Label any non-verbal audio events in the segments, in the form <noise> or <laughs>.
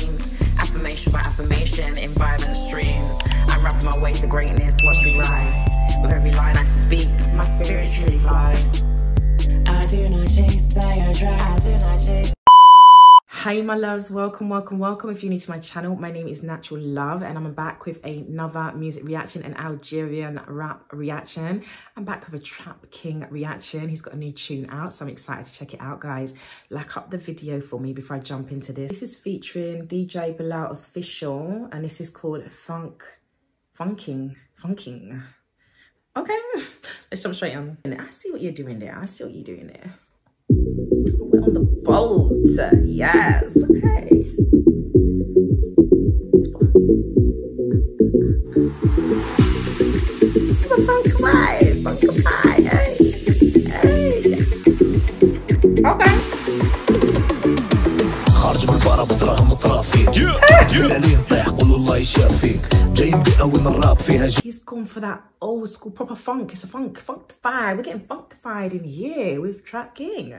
dreams. Affirmation by affirmation in violent streams. I'm rapping my way to greatness, watch me rise. With every line I speak, my spirit truly flies. I do not chase, I attract. I do not chase. Hey my loves, welcome, welcome, welcome. If you're new to my channel, my name is Natural Luv and I'm back with another music reaction, an Algerian rap reaction. I'm back with a Trap King reaction. He's got a new tune out, so I'm excited to check it out, guys. Like up the video for me before I jump into this. This is featuring DJ Bilal Official and this is called Funk, Funking, Funking. Okay, <laughs> let's jump straight on. I see what you're doing there. I see what you're doing there. We're on the boat. Yes. Okay. Funk vibe. Funk vibe. Hey. Hey. Okay. خارج من البارا بدراهم طرافيك بالليل نطيح قولوا الله يشافيك جاي نبيع وين الراب فيها He's gone for that old school proper funk. It's a funk, funkified. We're getting funkified in here with Trap King.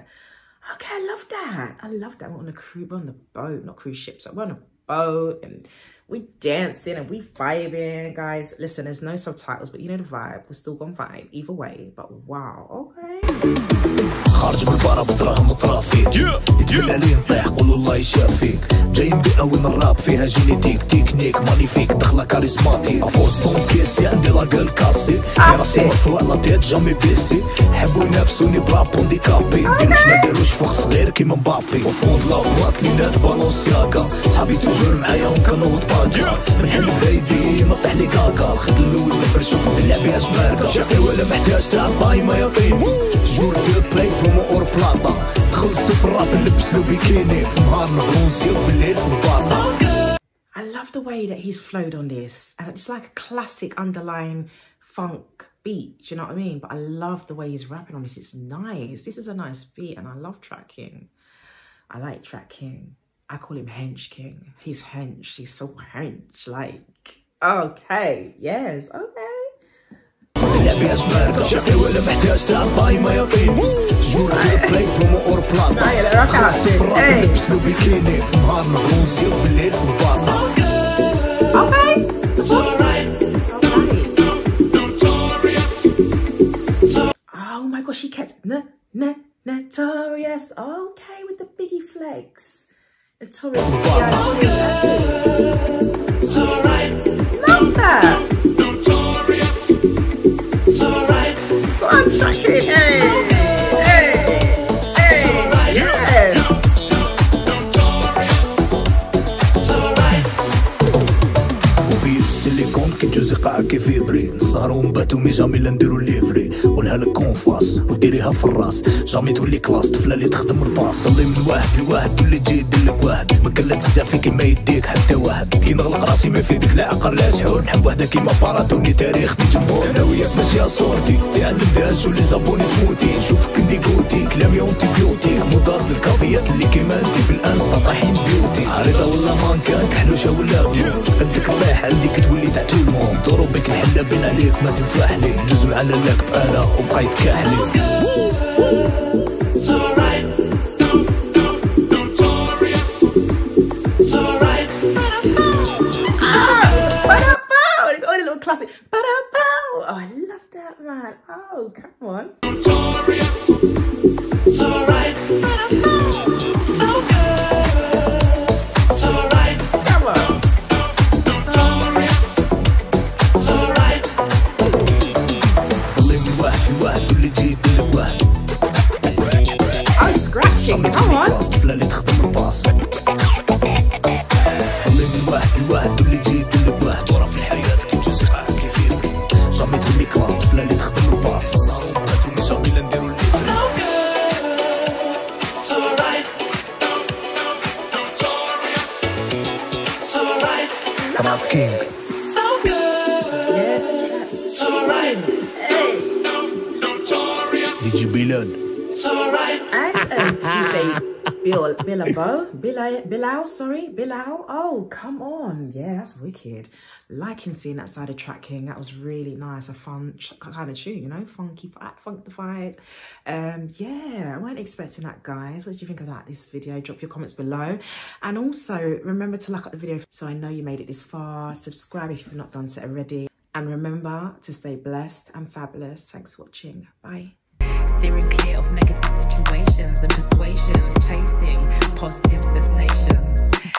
Okay, I love that. I love that. We're on a cruise, we're on the boat, not cruise ships. We're on a boat and we dancing and we vibing, guys. Listen, there's no subtitles, but you know the vibe. We're still gonna vibe either way. But wow, okay. خارج من البارا بدراهم طرافيك يتبلى لي نطيح قولوا الله يشافيك. جاي نبيع وين الراب فيها جينيتيك. تكنيك مانيفيك دخلة كاريزماتيك افوز طون كيسي عندي لاقل كاسي راسي مرفوع لا تيت جامي بيسي. حبوا ينافسوني براب ديكابي ديروش ما داروش فوق صغير كيما مبابي. وفوند لابواط لينات بالونسياكا صحابي توجور معايا ونكنوض كاكا ولا محتاج ما يقيم جور بلاي برومو اور بلاطا في الراب نلبس بيكيني في نهار وفي الليل في الباطا I love the way that he's flowed on this and it's like a classic underlying funk beat, you know what I mean? But I love the way he's rapping on this, it's nice. This is a nice beat and I love Trap King. I like Trap King. I call him Hench King. He's hench. He's so hench. Like, okay. Yes. Okay. ندلع بيها شماركا شاقي ولا محتاج تاع باي ما يطيب جور دو بلاي برومو اور بلاطا هاي الركعة. خلصوا في الراب إيه. نلبس له بيكيني في نهار نغونسي وفي الليل في الباطا Okay. It's alright. Oh my gosh, she kept n n notorious. Okay, with the biggie flex. Notorious. B.I.G. Love that. Go on, track it. Hey. Hey. كي جوزي قاع كي فيبري. نسهرو ونباتو مي جامي لا نديرو الليفري قولها لك كونفاس وديريها في الراس. جامي تولي كلاس طفلة اللي تخدم الباص صلي من واحد لواحد تولي تجي يدير لك واحد. ما كان لا تزافي كيما يديك حتى واحد. كي نغلق راسي ما في ديك لا عقل لا سحور. نحب وحدة كيما باراتوني تاريخ دي جمهور. أنا وياك ماشي صورتي. تعلم بها شو لي زابوني تموتي. نشوفك ندي كوتي كلامي اونتي بيوتيك مضاد للكافيات اللي كيما انتي في الانستا طايحين بيوتي. عريضه ولا مانكا كحلوشة ولا بيوت. قدك طيح عندك تولي تحت بك الحلة بين عليك ما تنفح لي جزء على لك بقالة وبقيت كحلي Classic. But oh, I love that man. Oh, come on. DJ Billon. Alright. And uh, um, DJ Bill, Billabo, Bilal, sorry, Bilal. Oh, come on. Yeah, that's wicked. Liking seeing that side of Trap King. That was really nice. A fun kind of tune, you know, funky, funkified. Um, yeah, I weren't expecting that, guys. What do you think about this video? Drop your comments below. And also, remember to like up the video so I know you made it this far. Subscribe if you've not done so already. And remember to stay blessed and fabulous. Thanks for watching. Bye steering clear of negative situations and persuasions, chasing positive sensations.